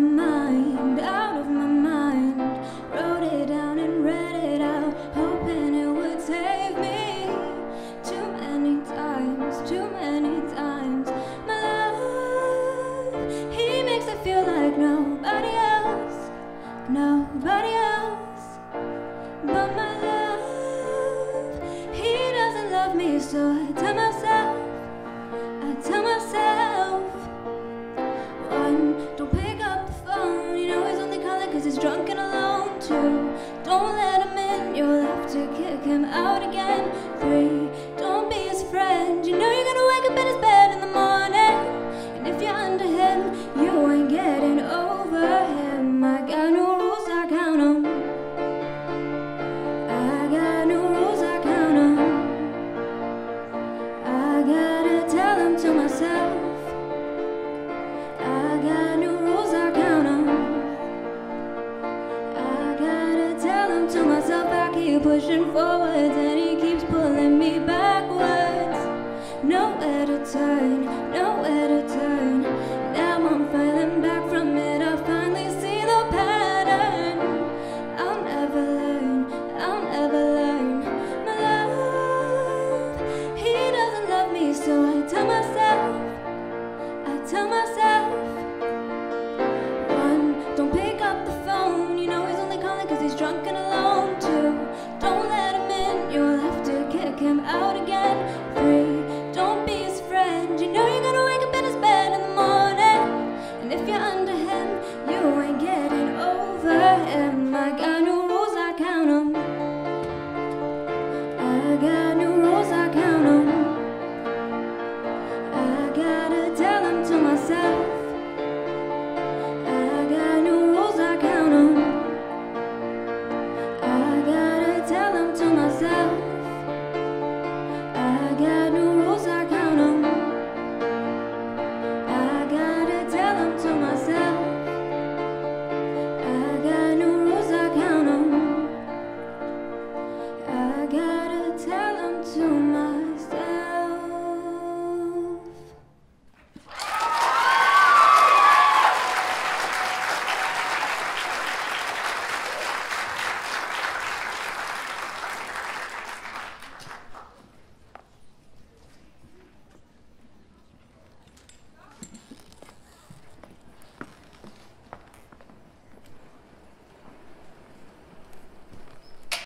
my mind, out of my mind. Wrote it down and read it out, hoping it would save me. Too many times, too many times. My love, he makes it feel like nobody else, nobody else. But my love, he doesn't love me, so I tell my him out again. Three, don't be his friend. You know you're gonna wake up in his bed in the morning. And if you're under him, you ain't getting over him. I got no rules, I count 'em. I got no rules, I count 'em. I gotta tell him to myself. Pushing forwards